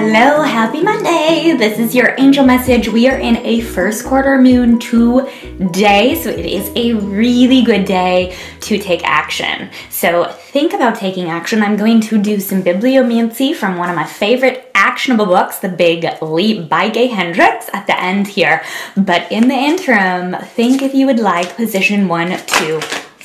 Hello, happy Monday. This is your angel message. We are in a first quarter moon today, so it is a really good day to take action. So think about taking action. I'm going to do some bibliomancy from one of my favorite actionable books, The Big Leap by Gay Hendricks, at the end here. But in the interim, think if you would like position one, two,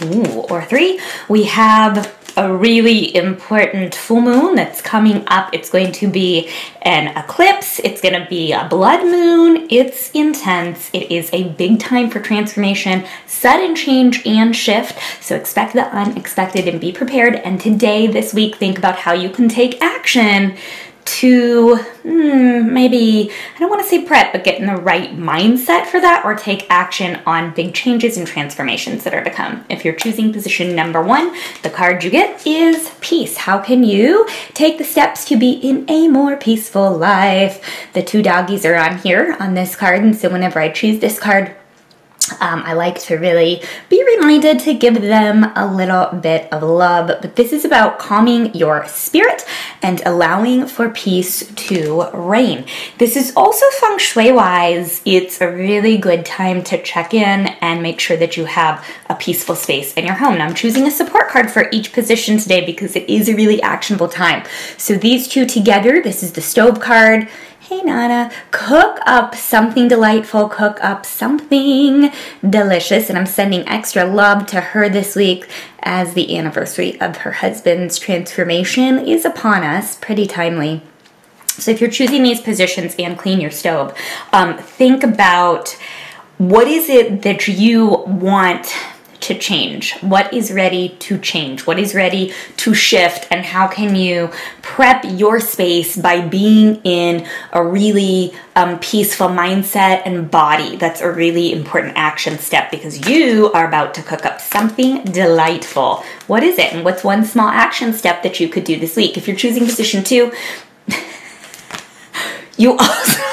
ooh, or three. We have a really important full moon that's coming up. It's going to be an eclipse, it's going to be a blood moon. It's intense. It is a big time for transformation, sudden change, and shift. So expect the unexpected and be prepared. And today, this week, think about how you can take action to hmm, maybe, I don't want to say prep, but get in the right mindset for that or take action on big changes and transformations that are to come. If you're choosing position number one, the card you get is peace. How can you take the steps to be in a more peaceful life? The two doggies are on here on this card, and so whenever I choose this card, um, I like to really be reminded to give them a little bit of love, but this is about calming your spirit and allowing for peace to reign. This is also feng shui wise, it's a really good time to check in and make sure that you have a peaceful space in your home. Now, I'm choosing a support card for each position today because it is a really actionable time. So, these two together, this is the stove card Hey Nana, cook up something delightful, cook up something delicious. And I'm sending extra love to her this week as the anniversary of her husband's transformation is upon us. Pretty timely. So if you're choosing these positions and clean your stove, um, think about what is it that you want to change? What is ready to change? What is ready to shift? And how can you prep your space by being in a really um, peaceful mindset and body? That's a really important action step because you are about to cook up something delightful. What is it? And what's one small action step that you could do this week? If you're choosing position two, you also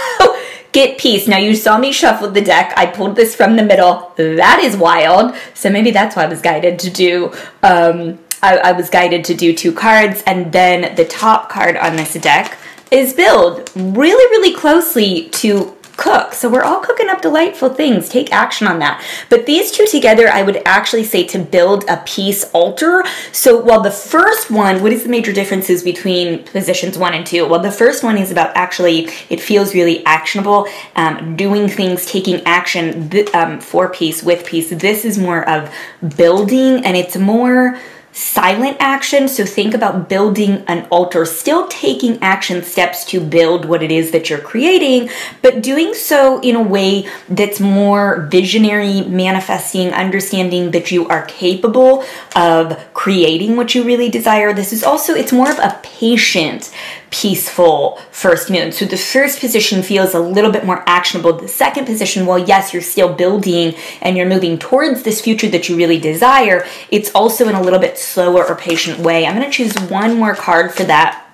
Get peace. Now you saw me shuffle the deck. I pulled this from the middle. That is wild. So maybe that's why I was guided to do, um, I, I was guided to do two cards and then the top card on this deck is build really, really closely to cook. So we're all cooking up delightful things. Take action on that. But these two together, I would actually say to build a peace altar. So while the first one, what is the major differences between positions one and two? Well, the first one is about actually, it feels really actionable, um, doing things, taking action um, for peace, with peace. This is more of building and it's more silent action. So think about building an altar, still taking action steps to build what it is that you're creating, but doing so in a way that's more visionary, manifesting, understanding that you are capable of creating what you really desire. This is also, it's more of a patient peaceful first moon. So the first position feels a little bit more actionable. The second position, well, yes, you're still building and you're moving towards this future that you really desire, it's also in a little bit slower or patient way. I'm going to choose one more card for that.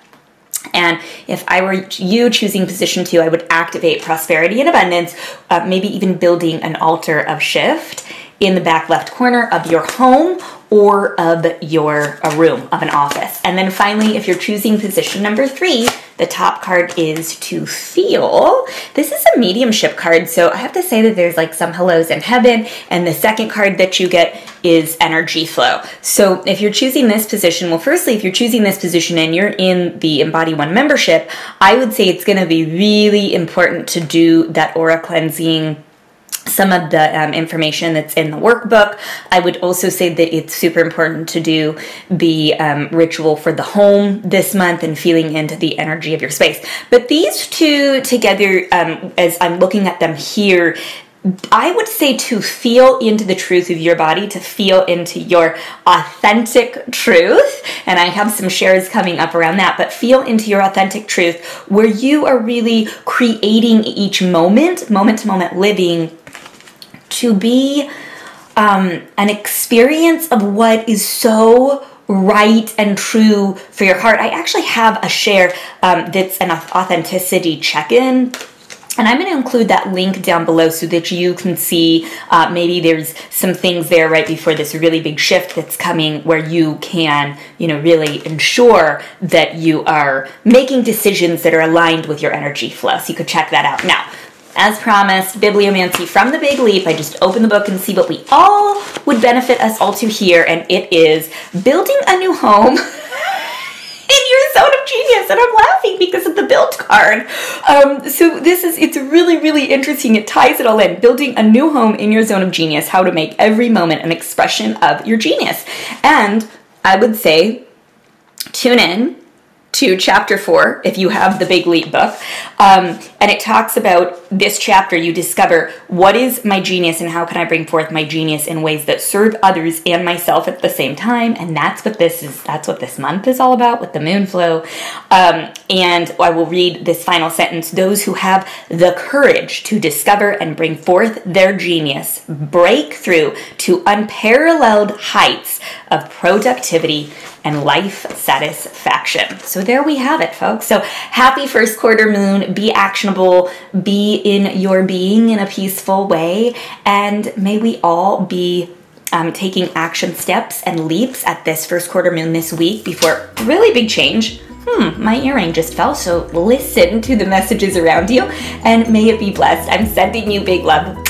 And if I were you choosing position two, I would activate prosperity and abundance, uh, maybe even building an altar of shift in the back left corner of your home or of your a room of an office. And then finally, if you're choosing position number three, the top card is to feel. This is a mediumship card, so I have to say that there's like some hellos in heaven, and the second card that you get is energy flow. So if you're choosing this position, well, firstly, if you're choosing this position and you're in the Embody One membership, I would say it's gonna be really important to do that aura cleansing some of the um, information that's in the workbook. I would also say that it's super important to do the um, ritual for the home this month and feeling into the energy of your space. But these two together, um, as I'm looking at them here, I would say to feel into the truth of your body, to feel into your authentic truth. And I have some shares coming up around that, but feel into your authentic truth where you are really creating each moment, moment to moment living to be um, an experience of what is so right and true for your heart. I actually have a share um, that's an authenticity check in and I'm going to include that link down below so that you can see uh, maybe there's some things there right before this really big shift that's coming where you can, you know, really ensure that you are making decisions that are aligned with your energy flow. So you could check that out. Now, as promised, Bibliomancy from the Big Leap. I just open the book and see what we all would benefit us all to hear, and it is building a new home. in your zone of genius and i'm laughing because of the build card um, so this is it's really really interesting it ties it all in building a new home in your zone of genius how to make every moment an expression of your genius and i would say tune in to chapter four, if you have the Big Leap book. Um, and it talks about this chapter, you discover what is my genius and how can I bring forth my genius in ways that serve others and myself at the same time. And that's what this is, that's what this month is all about with the moon flow. Um, and I will read this final sentence those who have the courage to discover and bring forth their genius break through to unparalleled heights of productivity and life satisfaction. So there we have it, folks. So happy first quarter moon. Be actionable, be in your being in a peaceful way, and may we all be um, taking action steps and leaps at this first quarter moon this week before really big change. Hmm, my earring just fell, so listen to the messages around you and may it be blessed. I'm sending you big love.